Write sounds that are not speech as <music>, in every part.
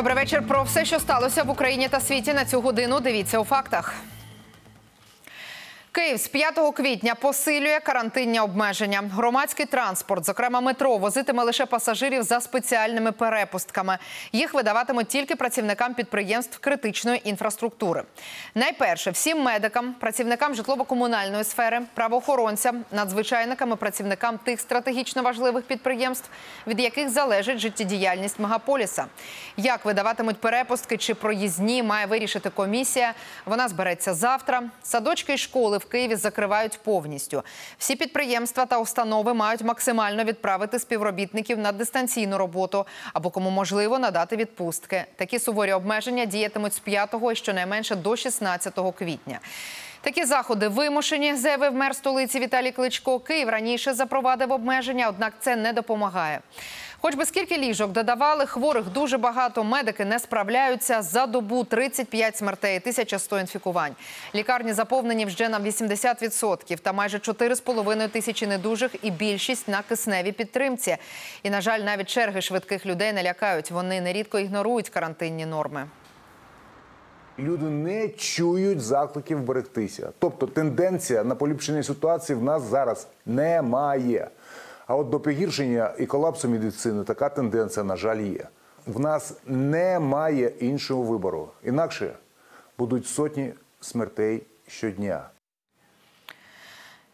Добрий вечір. Про все, що сталося в Україні та світі на цю годину. Дивіться у фактах. Київ з 5 квітня посилює карантинні обмеження. Громадський транспорт, зокрема метро, возитиме лише пасажирів за спеціальними перепустками. Їх видаватимуть тільки працівникам підприємств критичної інфраструктури. Найперше всім медикам, працівникам житлово-комунальної сфери, правоохоронцям, надзвичайникам і працівникам тих стратегічно важливих підприємств, від яких залежить життєдіяльність мегаполіса. Як видаватимуть перепустки чи проїзні, має вирішити комісія. Вона збереться завтра. Садочки і школи в Києві закривають повністю. Всі підприємства та установи мають максимально відправити співробітників на дистанційну роботу або кому можливо надати відпустки. Такі суворі обмеження діятимуть з 5 і щонайменше до 16 квітня. Такі заходи вимушені, заявив мер столиці Віталій Кличко. Київ раніше запровадив обмеження, однак це не допомагає. Хоч би скільки ліжок додавали, хворих дуже багато. Медики не справляються. За добу 35 смертей, 1100 інфікувань. Лікарні заповнені вже на 80%, та майже 4,5 тисячі недужих і більшість на кисневій підтримці. І, на жаль, навіть черги швидких людей не лякають. Вони нерідко ігнорують карантинні норми. Люди не чують закликів берегтися. Тобто тенденція на поліпшення ситуації в нас зараз немає. А от до погіршення і колапсу медицини така тенденція, на жаль, є. В нас немає іншого вибору. Інакше будуть сотні смертей щодня.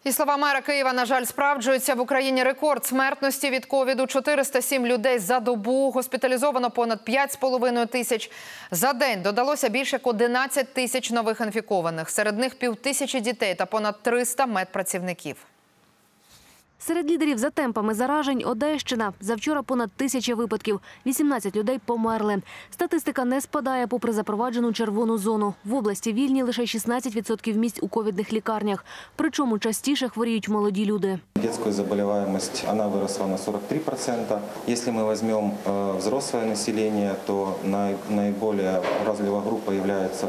І слова мера Києва, на жаль, справджуються в Україні рекорд смертності від ковіду. 407 людей за добу. Госпіталізовано понад 5,5 тисяч. За день додалося більше як 11 тисяч нових інфікованих. Серед них півтисячі дітей та понад 300 медпрацівників. Серед лідерів за темпами заражень Одещина. Завчора понад тисяча випадків. 18 людей померли. Статистика не спадає попри запроваджену червону зону. В області вільні лише 16% місць у ковідних лікарнях. Причому частіше хворіють молоді люди. Детскую заболеваемость, она выросла на 43%. Если мы возьмем э, взрослое население, то най- наиболее уразливая группа является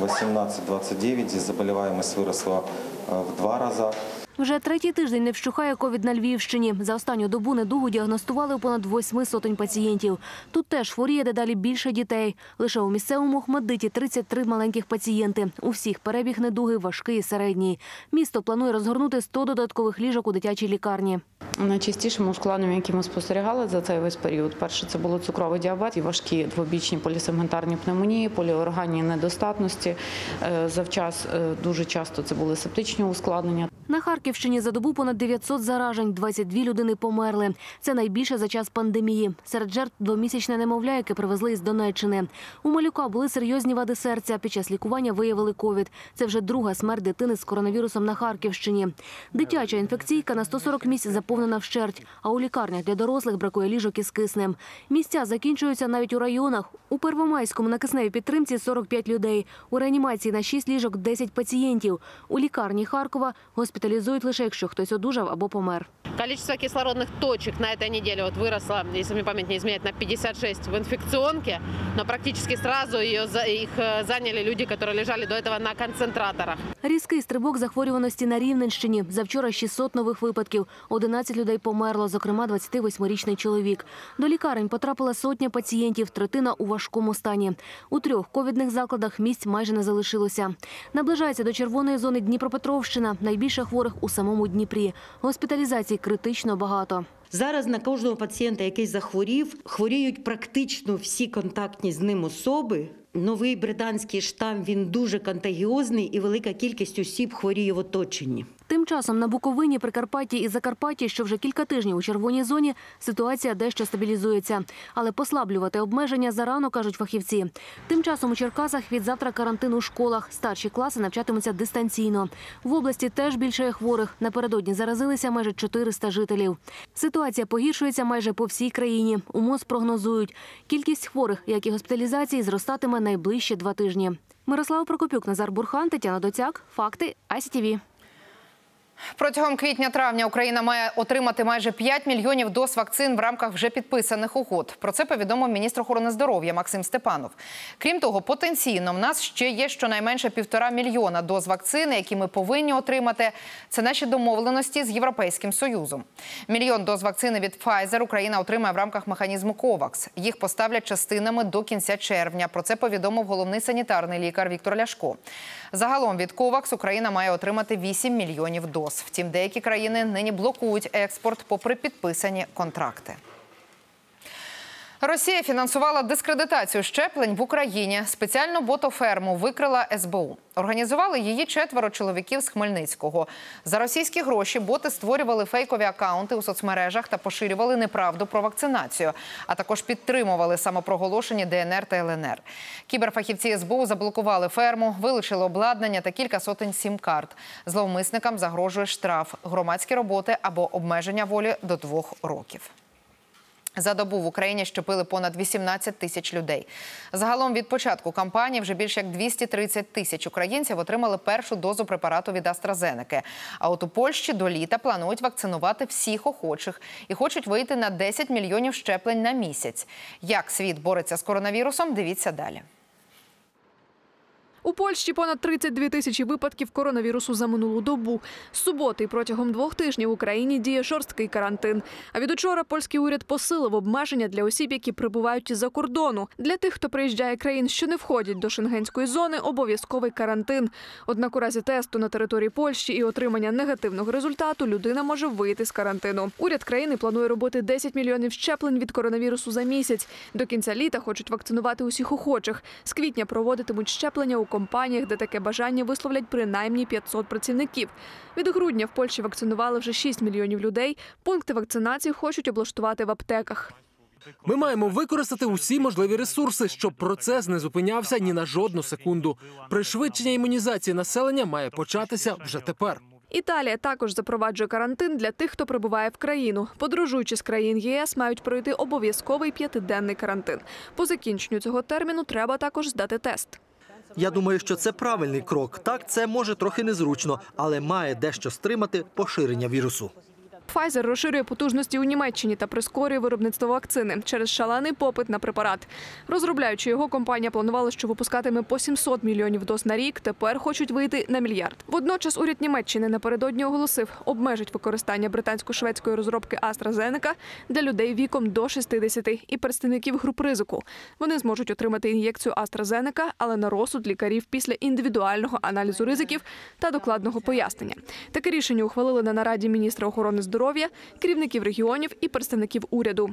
18-29. Здесь заболеваемость выросла э, в два раза. Вже третій тиждень не вщухає ковід на Львівщині. За останню добу недугу діагностували понад восьми сотень пацієнтів. Тут теж хворіє дедалі більше дітей. Лише у місцевому Хмадиті 33 маленьких пацієнти. У всіх перебіг недуги важкий і середній. Місто планує розгорнути 100 додаткових ліжок у дитячій лікарні. Найчастішими ускладненнями, які ми спостерігали за цей весь період, перше це було цукровий діабет і важкі двобічні полісегментарні пневмонії, поліорганні недостатності. Е, Завчас е, дуже часто це були септичні ускладнення. На Харківщині за добу понад 900 заражень, 22 людини померли. Це найбільше за час пандемії. Серед жертв двомісячне немовля, яке привезли із Донеччини. У малюка були серйозні вади серця. Під час лікування виявили ковід. Це вже друга смерть дитини з коронавірусом на Харківщині. Дитяча інфекційка на 140 місць заповнена вщерть, а у лікарнях для дорослих бракує ліжок із киснем. Місця закінчуються навіть у районах. У Первомайському на кисневій підтримці 45 людей. У реанімації на 6 ліжок 10 пацієнтів. У лікарні Харкова госпіталізують лише якщо хтось одужав або помер. Количество кислородных точек на этой неделе вот выросло, если мне память не изменяет, на 56 в инфекционке, но практически сразу ее, за- их э, заняли люди, которые лежали до этого на концентраторах. Різкий стрибок захворюваності на Рівненщині. Завчора 600 нових випадків. 11 людей померло, зокрема 28-річний чоловік. До лікарень потрапила сотня пацієнтів, третина у важкому стані. У трьох ковідних закладах місць майже не залишилося. Наближається до червоної зони Дніпропетровщина. Найбільше хворих у самому Дніпрі. Госпіталізацій критично багато. Зараз на кожного пацієнта, який захворів, хворіють практично всі контактні з ним особи. Новий британський штам він дуже контагіозний і велика кількість осіб хворіє в оточенні. Тим часом на Буковині, Прикарпатті і Закарпатті, що вже кілька тижнів у червоній зоні, ситуація дещо стабілізується. Але послаблювати обмеження зарано, кажуть фахівці. Тим часом у Черкасах від завтра карантин у школах. Старші класи навчатимуться дистанційно. В області теж більше хворих. Напередодні заразилися майже 400 жителів. Ситуація погіршується майже по всій країні. У МОЗ прогнозують. Кількість хворих, як і госпіталізації, зростатиме найближчі два тижні. Мирослава Прокопюк, Назар Бурхан, Тетяна Доцяк. Факти ICTV. Протягом квітня-травня Україна має отримати майже 5 мільйонів доз вакцин в рамках вже підписаних угод. Про це повідомив міністр охорони здоров'я Максим Степанов. Крім того, потенційно в нас ще є щонайменше півтора мільйона доз вакцини, які ми повинні отримати. Це наші домовленості з Європейським Союзом. Мільйон доз вакцини від Pfizer Україна отримає в рамках механізму COVAX. Їх поставлять частинами до кінця червня. Про це повідомив головний санітарний лікар Віктор Ляшко. Загалом від COVAX Україна має отримати 8 мільйонів доз. Втім, деякі країни нині блокують експорт попри підписані контракти. Росія фінансувала дискредитацію щеплень в Україні. Спеціальну ботоферму викрила СБУ. Організували її четверо чоловіків з Хмельницького. За російські гроші боти створювали фейкові акаунти у соцмережах та поширювали неправду про вакцинацію, а також підтримували самопроголошені ДНР та ЛНР. Кіберфахівці СБУ заблокували ферму, вилучили обладнання та кілька сотень сім-карт. Зловмисникам загрожує штраф, громадські роботи або обмеження волі до двох років. За добу в Україні щепили понад 18 тисяч людей. Загалом від початку кампанії вже більше як 230 тисяч українців отримали першу дозу препарату від AstraZeneca. А от у Польщі до літа планують вакцинувати всіх охочих і хочуть вийти на 10 мільйонів щеплень на місяць. Як світ бореться з коронавірусом, дивіться далі. У Польщі понад 32 тисячі випадків коронавірусу за минулу добу. З суботи протягом двох тижнів в Україні діє жорсткий карантин. А від учора польський уряд посилив обмеження для осіб, які прибувають із-за кордону. Для тих, хто приїжджає країн, що не входять до шенгенської зони, обов'язковий карантин. Однак у разі тесту на території Польщі і отримання негативного результату людина може вийти з карантину. Уряд країни планує робити 10 мільйонів щеплень від коронавірусу за місяць. До кінця літа хочуть вакцинувати усіх охочих. З квітня проводитимуть щеплення у компаніях, де таке бажання висловлять принаймні 500 працівників. Від грудня в Польщі вакцинували вже 6 мільйонів людей. Пункти вакцинації хочуть облаштувати в аптеках. Ми маємо використати усі можливі ресурси, щоб процес не зупинявся ні на жодну секунду. Пришвидшення імунізації населення має початися вже тепер. Італія також запроваджує карантин для тих, хто прибуває в країну. Подорожуючи з країн ЄС, мають пройти обов'язковий п'ятиденний карантин. По закінченню цього терміну треба також здати тест. Я думаю, що це правильний крок. Так, це може трохи незручно, але має дещо стримати поширення вірусу. Pfizer розширює потужності у Німеччині та прискорює виробництво вакцини через шалений попит на препарат. Розробляючи його, компанія планувала, що випускатиме по 700 мільйонів доз на рік. Тепер хочуть вийти на мільярд. Водночас уряд Німеччини напередодні оголосив, обмежить використання британсько-шведської розробки AstraZeneca для людей віком до 60 і представників груп ризику. Вони зможуть отримати ін'єкцію AstraZeneca, але на розсуд лікарів після індивідуального аналізу ризиків та докладного пояснення. Таке рішення ухвалили на нараді міністра охорони здоров'я, керівників регіонів і представників уряду.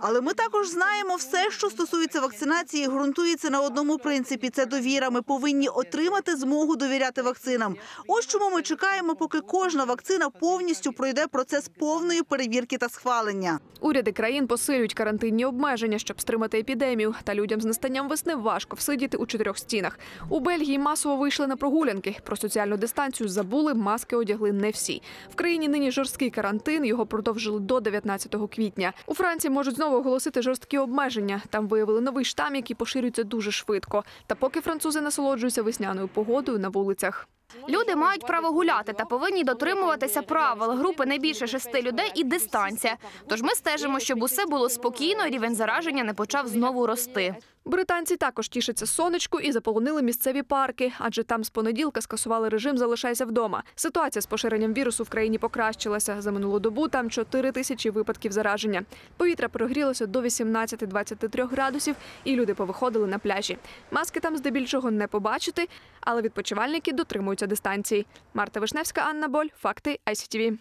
Але ми також знаємо, все, що стосується вакцинації, ґрунтується на одному принципі: це довіра. Ми повинні отримати змогу довіряти вакцинам. Ось чому ми чекаємо, поки кожна вакцина повністю пройде процес повної перевірки та схвалення. Уряди країн посилюють карантинні обмеження, щоб стримати епідемію. Та людям з настанням весни важко всидіти у чотирьох стінах. У Бельгії масово вийшли на прогулянки. Про соціальну дистанцію забули, маски одягли не всі. В країні нині жорсткий карантин. Його продовжили до 19 квітня. У Франції можуть знову оголосити жорсткі обмеження. Там виявили новий штам, який поширюється дуже швидко. Та поки французи насолоджуються весняною погодою на вулицях. Люди мають право гуляти та повинні дотримуватися правил групи не більше шести людей і дистанція. Тож ми стежимо, щоб усе було спокійно, рівень зараження не почав знову рости. Британці також тішаться сонечку і заполонили місцеві парки, адже там з понеділка скасували режим «Залишайся вдома». Ситуація з поширенням вірусу в країні покращилася. За минулу добу там 4 тисячі випадків зараження. Повітря прогрілося до 18-23 градусів, і люди повиходили на пляжі. Маски там здебільшого не побачити, але відпочивальники дотримуються дистанції. Марта Вишневська, Анна Боль, факти ICTV.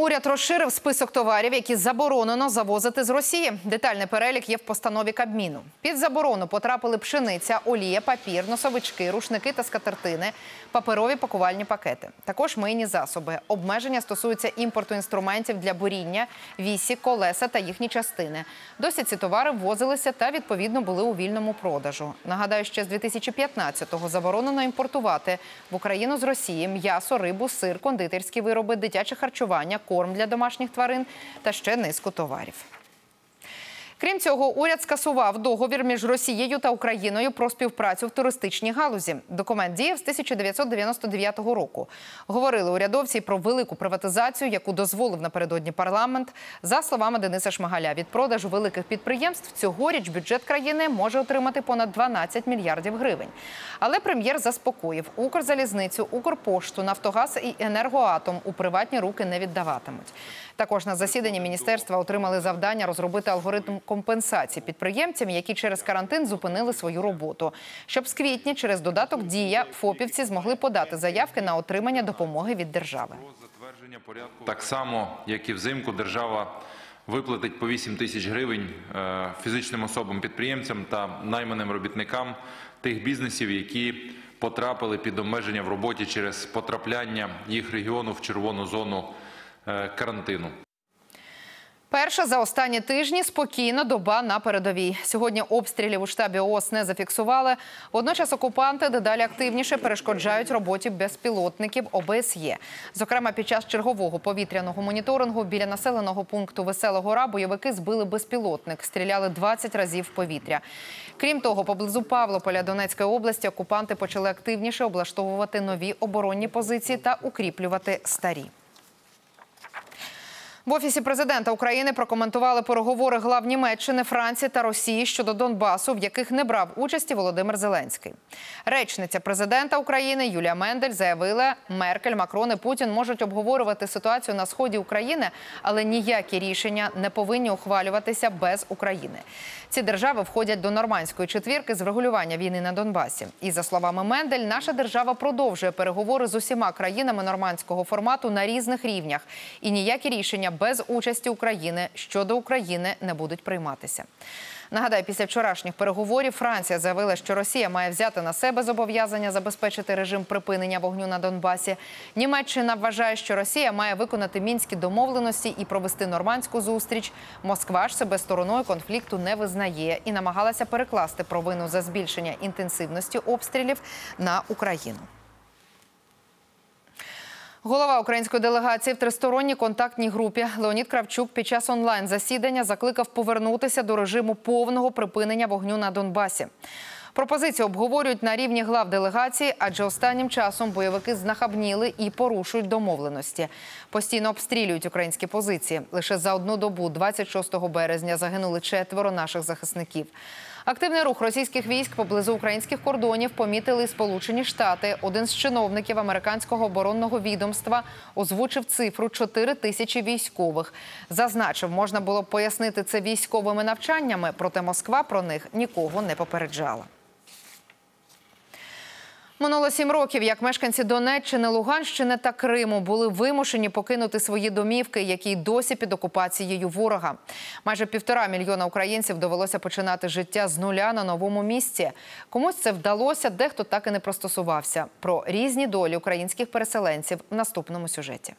Уряд розширив список товарів, які заборонено завозити з Росії. Детальний перелік є в постанові Кабміну. Під заборону потрапили пшениця, олія, папір, носовички, рушники та скатертини, паперові пакувальні пакети. Також мийні засоби. Обмеження стосуються імпорту інструментів для буріння, вісі, колеса та їхні частини. Досі ці товари ввозилися та відповідно були у вільному продажу. Нагадаю, ще з 2015-го заборонено імпортувати в Україну з Росії м'ясо, рибу, сир, кондитерські вироби, дитяче харчування, корм для домашніх тварин та ще низку товарів. Крім цього, уряд скасував договір між Росією та Україною про співпрацю в туристичній галузі. Документ діяв з 1999 року. Говорили урядовці про велику приватизацію, яку дозволив напередодні парламент. За словами Дениса Шмигаля, від продажу великих підприємств цьогоріч бюджет країни може отримати понад 12 мільярдів гривень. Але прем'єр заспокоїв Укрзалізницю, Укрпошту, Нафтогаз і Енергоатом у приватні руки не віддаватимуть. Також на засіданні міністерства отримали завдання розробити алгоритм компенсації підприємцям, які через карантин зупинили свою роботу. Щоб з квітня через додаток дія ФОПівці змогли подати заявки на отримання допомоги від держави. Так само, як і взимку, держава виплатить по 8 тисяч гривень е, фізичним особам-підприємцям та найманим робітникам тих бізнесів, які потрапили під обмеження в роботі через потрапляння їх регіону в червону зону карантину. Перша за останні тижні спокійна доба на передовій. Сьогодні обстрілів у штабі ООС не зафіксували. Водночас окупанти дедалі активніше перешкоджають роботі безпілотників ОБСЄ. Зокрема, під час чергового повітряного моніторингу біля населеного пункту Весела гора бойовики збили безпілотник, стріляли 20 разів в повітря. Крім того, поблизу Павлополя Донецької області окупанти почали активніше облаштовувати нові оборонні позиції та укріплювати старі. В офісі президента України прокоментували переговори глав Німеччини, Франції та Росії щодо Донбасу, в яких не брав участі Володимир Зеленський. Речниця президента України Юлія Мендель заявила, Меркель, Макрон і Путін можуть обговорювати ситуацію на сході України, але ніякі рішення не повинні ухвалюватися без України. Ці держави входять до нормандської четвірки з врегулювання війни на Донбасі. І за словами Мендель, наша держава продовжує переговори з усіма країнами нормандського формату на різних рівнях, і ніякі рішення без участі України щодо України не будуть прийматися. Нагадаю, після вчорашніх переговорів Франція заявила, що Росія має взяти на себе зобов'язання забезпечити режим припинення вогню на Донбасі. Німеччина вважає, що Росія має виконати мінські домовленості і провести нормандську зустріч. Москва ж себе стороною конфлікту не визнає і намагалася перекласти провину за збільшення інтенсивності обстрілів на Україну. Голова української делегації в тристоронній контактній групі Леонід Кравчук під час онлайн-засідання закликав повернутися до режиму повного припинення вогню на Донбасі. Пропозицію обговорюють на рівні глав делегації, адже останнім часом бойовики знахабніли і порушують домовленості. Постійно обстрілюють українські позиції. Лише за одну добу, 26 березня, загинули четверо наших захисників. Активний рух російських військ поблизу українських кордонів помітили Сполучені Штати. Один з чиновників американського оборонного відомства озвучив цифру 4 тисячі військових. Зазначив, можна було б пояснити це військовими навчаннями, проте Москва про них нікого не попереджала. Минуло сім років, як мешканці Донеччини, Луганщини та Криму були вимушені покинути свої домівки, які й досі під окупацією ворога. Майже півтора мільйона українців довелося починати життя з нуля на новому місці. Комусь це вдалося, дехто так і не простосувався. Про різні долі українських переселенців в наступному сюжеті.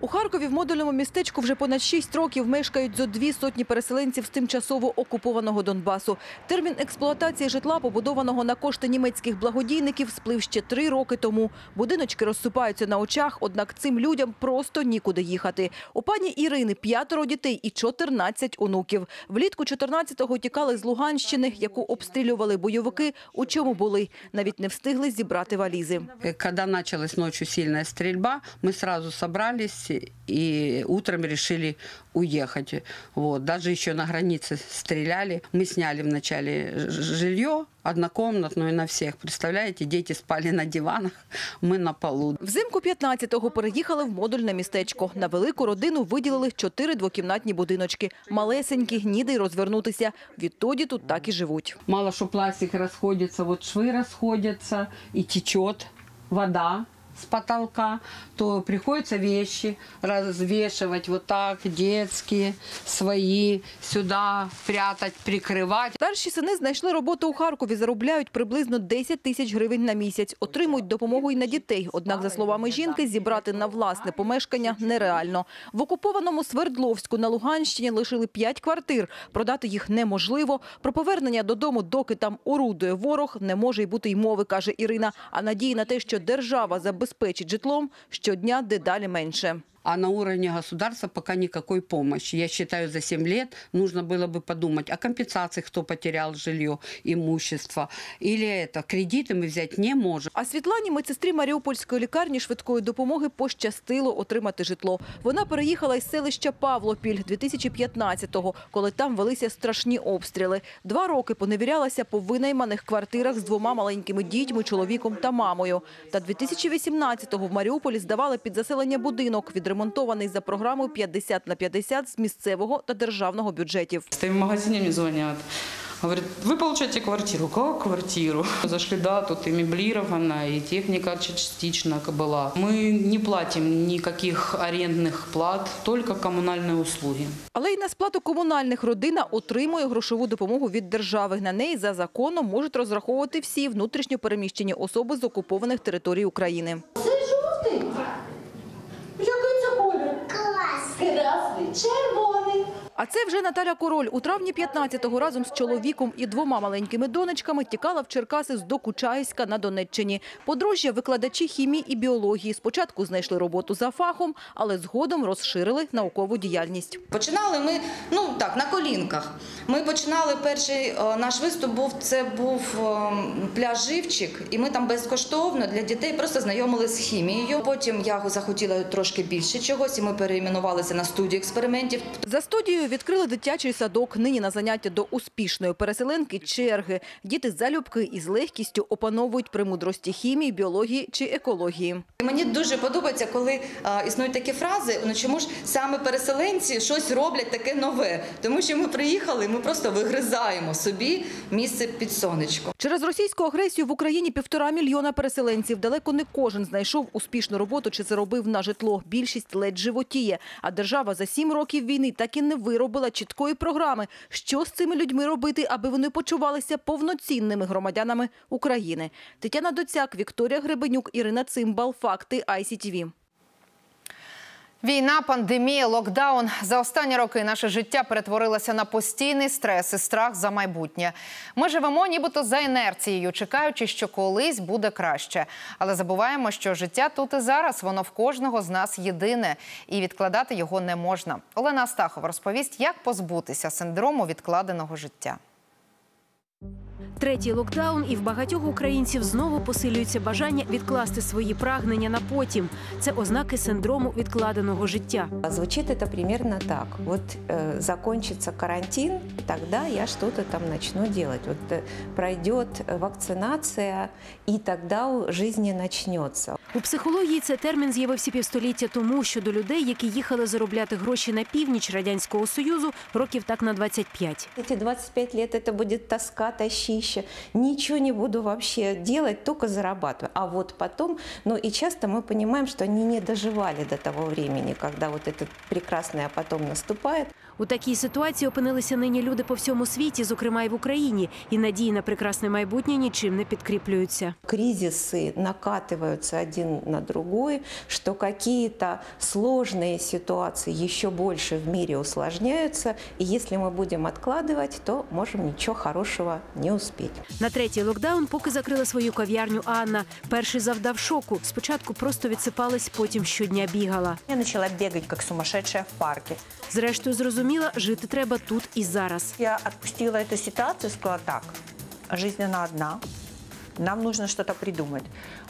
У Харкові в модульному містечку вже понад шість років мешкають зо дві сотні переселенців з тимчасово окупованого Донбасу. Термін експлуатації житла, побудованого на кошти німецьких благодійників, сплив ще три роки тому. Будиночки розсипаються на очах, однак цим людям просто нікуди їхати. У пані Ірини п'ятеро дітей і 14 онуків. Влітку 14-го тікали з Луганщини, яку обстрілювали бойовики. У чому були? Навіть не встигли зібрати валізи. Когда началась ночью сильная стрельба, мы сразу собрались и утром решили уехать. Вот. Даже еще на границе стреляли. Мы сняли вначале ж- жилье однокомнатную на всех. Представляете, дети спали на диванах, <laughs> мы на полу. Взимку 15-го переїхали в модульне містечко. На велику родину виділили чотири двокімнатні будиночки. Малесенькі, ніде й розвернутися. Відтоді тут так і живуть. Мало что пластик расходится, вот швы расходятся и течет вода с потолка, то приходится вещи развешивать вот так, детские, свои, сюда прятать, прикрывать. Старші сини знайшли роботу у Харкові, заробляють приблизно 10 тисяч гривень на місяць. Отримують допомогу й на дітей. Однак, за словами жінки, зібрати на власне помешкання нереально. В окупованому Свердловську на Луганщині лишили 5 квартир. Продати їх неможливо. Про повернення додому, доки там орудує ворог, не може й бути й мови, каже Ірина. А надії на те, що держава забезпечить житлом, щодня дедалі менше А на уровне государства пока никакой помощи. Я считаю, за 7 лет нужно было бы подумать о компенсации, кто потерял жилье, имущество. Или это, кредиты мы взять не можем. А Світлані, медсестрі Маріупольської лікарні швидкої допомоги, пощастило отримати житло. Вона переїхала із селища Павлопіль 2015-го, коли там велися страшні обстріли. Два роки поневірялася по винайманих квартирах з двома маленькими дітьми, чоловіком та мамою. Та 2018-го в Маріуполі здавали під заселення будинок, відремонтований за програмою 50 на 50 з місцевого та державного бюджетів. Стоим в магазине, мне звонят. Говорят, вы получаете квартиру. Как квартиру? Зашли, да, тут и меблировано, и техника частично была. Мы не платим никаких арендных плат, только коммунальные услуги. Але й на сплату комунальних родина отримує грошову допомогу від держави. На неї за законом можуть розраховувати всі внутрішньо переміщені особи з окупованих територій України. chair А це вже Наталя Король. У травні 15-го разом з чоловіком і двома маленькими донечками тікала в Черкаси з Докучаївська на Донеччині. Подружжя – викладачі хімії і біології. Спочатку знайшли роботу за фахом, але згодом розширили наукову діяльність. Починали ми ну так на колінках. Ми починали перший е, наш виступ був це був е, пляж Живчик, і ми там безкоштовно для дітей просто знайомилися з хімією. Потім я захотіла трошки більше чогось, і ми переіменувалися на студію експериментів. За студією відкрили дитячий садок. Нині на заняття до успішної переселенки черги. Діти залюбки і з легкістю опановують премудрості хімії, біології чи екології. Мені дуже подобається, коли існують такі фрази. Ну чому ж саме переселенці щось роблять таке нове? Тому що ми приїхали, ми просто вигризаємо собі місце під сонечко. Через російську агресію в Україні півтора мільйона переселенців. Далеко не кожен знайшов успішну роботу чи заробив на житло. Більшість ледь животіє. А держава за сім років війни так і не виробила чіткої програми, що з цими людьми робити, аби вони почувалися повноцінними громадянами України. Тетяна Доцяк, Вікторія Гребенюк, Ірина Цимбал. Факти ICTV. Війна, пандемія, локдаун за останні роки наше життя перетворилося на постійний стрес і страх за майбутнє. Ми живемо, нібито за інерцією, чекаючи, що колись буде краще. Але забуваємо, що життя тут і зараз воно в кожного з нас єдине, і відкладати його не можна. Олена Астахова розповість, як позбутися синдрому відкладеного життя. Третій локдаун, і в багатьох українців знову посилюється бажання відкласти свої прагнення на потім. Це ознаки синдрому відкладеного життя. Звучит это примерно так. Вот э, закончится карантин, тогда я что-то там начну делать. Вот э, пройдет вакцинация, и тогда у- жизнь начнется. У психології цей термін з'явився півстоліття тому, що до людей, які їхали заробляти гроші на північ радянського союзу, років так на 25. Эти 25 лет это будет тоска, тащища. Ничего не буду вообще делать, только зарабатываю. А вот потом, ну и часто мы понимаем, что они не доживали до того времени, когда вот этот прекрасный а потом наступает. У такій ситуації опинилися нині люди по всьому світі, зокрема і в Україні, і надії на прекрасне майбутнє нічим не підкріплюються. кризисы накатываются один на другой, что какие-то сложные ситуации еще больше в мире усложняются, и если мы будем откладывать, то можем ничего хорошего не успеть. На третій локдаун поки закрила свою кав'ярню Анна. Перший завдав шоку. Спочатку просто відсипалась, потім щодня бігала. Я начала бегать как сумасшедшая в парке. Зрештою, зрозуміла, жити треба тут і зараз. Я отпустила эту ситуацию и сказала так, жизнь она одна, нам нужно что-то придумать.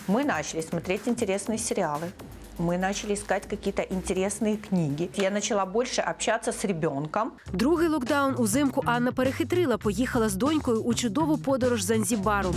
Мы начали смотреть интересные сериалы, мы начали искать какие-то интересные книги. Я начала больше общаться с ребенком. Другий локдаун узимку Анна перехитрила. Поїхала з донькою у чудову подорож Занзібаром.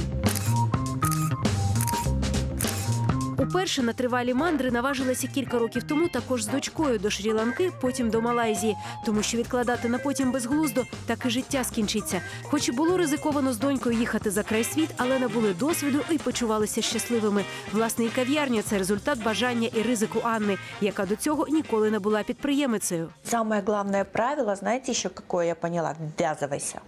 Уперше на тривалі мандри наважилася кілька років тому також з дочкою до Шрі-Ланки, потім до Малайзії, тому що відкладати на потім безглуздо, так і життя скінчиться. Хоч і було ризиковано з донькою їхати за край світ, але набули досвіду і почувалися щасливими. Власне, і кав'ярня це результат бажання і ризику Анни, яка до цього ніколи не була підприємицею. Самое главное правило, знаете еще какое я поняла? Ввязывайся.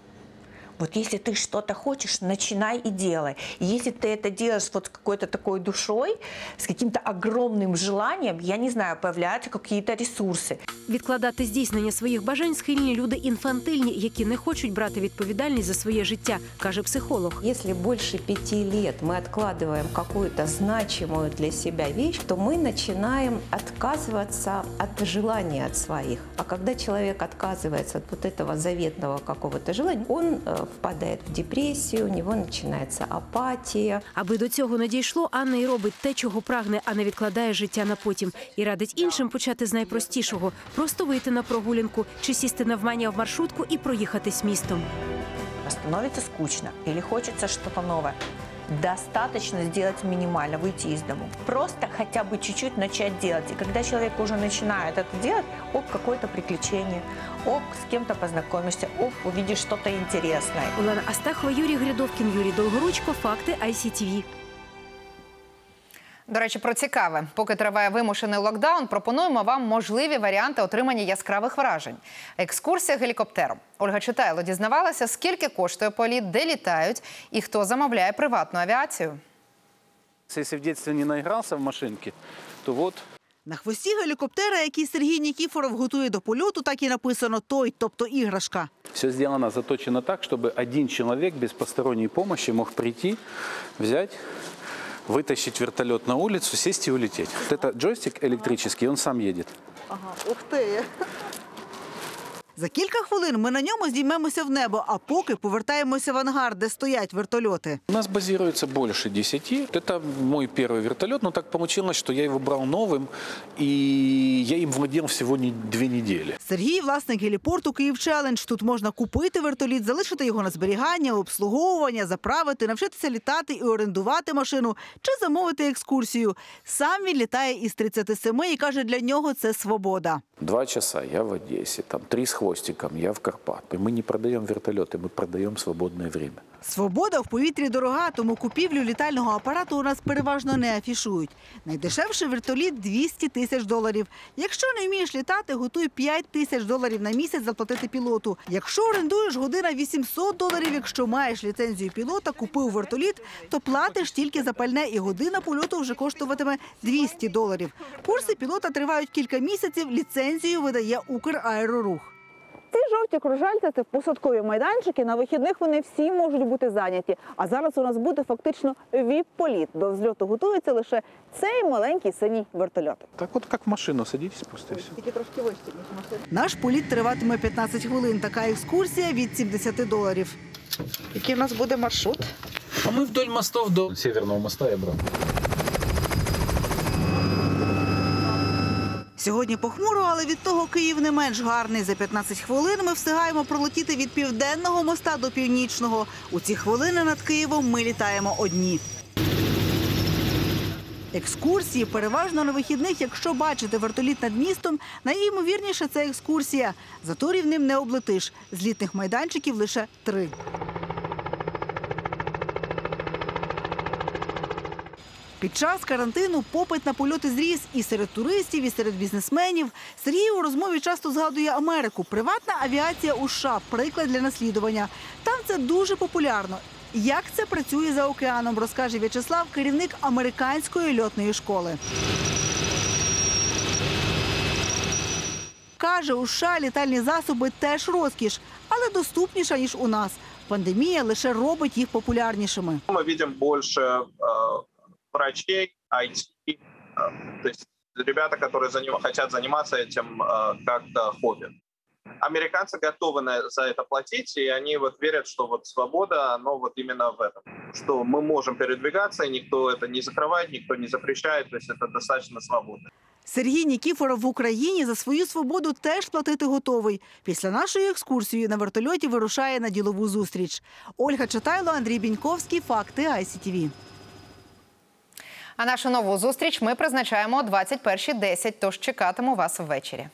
Вот если ты что-то хочешь, начинай и делай. И если ты это делаешь вот с какой-то такой душой, с каким-то огромным желанием, я не знаю, появляются какие-то ресурсы. Відкладати здійснення своїх бажань схильні люди інфантильні, які не хочуть брати відповідальність за своє життя, каже психолог. Если больше пяти лет мы откладываем какую-то значимую для себя вещь, то мы начинаем отказываться от желания от своих. А когда человек отказывается от вот этого заветного какого-то желания, он э, впадает в депрессию, у него начинается апатия. Аби до цього не дійшло, Анна і робить те, чого прагне, а не відкладає життя на потім. І радить іншим почати з найпростішого – просто вийти на прогулянку чи сісти навмання в маршрутку і проїхатись містом. Становиться скучно или хочется что-то новое. Достаточно сделать минимально, выйти из дому. Просто хотя бы чуть-чуть начать делать. И когда человек уже начинает это делать, оп, какое-то приключение, оп, с кем-то познакомишься, оп, увидишь что-то интересное. Олена Астахова, Юрій Грядовкін, Юрій Долгоручко. Факти ICTV. До речі, про цікаве. Поки триває вимушений локдаун, пропонуємо вам можливі варіанти отримання яскравих вражень. Екскурсія гелікоптером. Ольга Читайло дізнавалася, скільки коштує політ, де літають і хто замовляє приватну авіацію. Если в детстве не наигрался в машинки, то вот На хвості гелікоптера, який Сергій Нікіфоров готує до польоту, так і написано «той», тобто іграшка. все сделано, заточено так, чтобы один человек без посторонней помощи мог прийти, взять, вытащить вертолет на улицу, сесть и улететь. Вот это джойстик электрический, он сам едет. Ага, ух ти. За кілька хвилин ми на ньому здіймемося в небо, а поки повертаємося в ангар, де стоять вертольоти. У нас базируется больше 10. Это мой первый вертолет, но так получилось, что я его брал новым, и я им владел всего не две недели. Сергій – власник геліпорту «Київ Челендж». Тут можна купити вертоліт, залишити його на зберігання, обслуговування, заправити, навчитися літати і орендувати машину чи замовити екскурсію. Сам він літає із 37 і каже, для нього це свобода. Два часа я в Одессе, там три с хвостиком, я в Карпат. Мы не продаем вертолеты, мы продаем свободное время. Свобода в повітрі дорога, тому купівлю літального апарату у нас переважно не афішують. Найдешевший вертоліт – 200 тисяч доларів. Якщо не вмієш літати, готуй 5 тисяч доларів на місяць заплатити пілоту. Якщо орендуєш година 800 доларів, якщо маєш ліцензію пілота, купив вертоліт, то платиш тільки за пальне і година польоту вже коштуватиме 200 доларів. Курси пілота тривають кілька місяців, ліцензію видає Украерорух. Ці жовті кружальці – це посадкові майданчики. На вихідних вони всі можуть бути зайняті. А зараз у нас буде фактично віп-політ. До взльоту готується лише цей маленький синій вертольот. Так вот как в машину просто и. Тільки трошки ніж. Наш політ триватиме 15 хвилин. Така екскурсія від 70 доларів. Який у нас буде маршрут? А мы вдоль мостов до Северного моста и обратно. Сьогодні похмуро, але від того Київ не менш гарний. За 15 хвилин ми встигаємо пролетіти від південного моста до північного. У ці хвилини над Києвом ми літаємо одні. Екскурсії переважно на вихідних. Якщо бачите вертоліт над містом, найімовірніше це екскурсія. Заторів ним не облетиш. Злітних майданчиків лише три. Під час карантину попит на польоти зріс і серед туристів, і серед бізнесменів. Сергій у розмові часто згадує Америку. Приватна авіація у США – приклад для наслідування. Там це дуже популярно. Як це працює за океаном, розкаже В'ячеслав, керівник американської льотної школи. Каже, у США літальні засоби теж розкіш, але доступніша, ніж у нас. Пандемія лише робить їх популярнішими. Мы видим больше э, врачей, IT, э, то есть ребята, которые заним- хотят заниматься этим э, как-то хобби. Американцы готовы на- за это платить, и они вот верят, что вот свобода, оно вот именно в этом. Что мы можем передвигаться, и никто это не закрывает, никто не запрещает, то есть это достаточно свободно. Сергій Нікіфоров в Україні за свою свободу теж платити готовий. Після нашої екскурсії на вертольоті вирушає на ділову зустріч. Ольга Читайло, Андрій Біньковський. Факти ICTV. А нашу нову зустріч ми призначаємо о 21.10, тож чекатиму вас ввечері.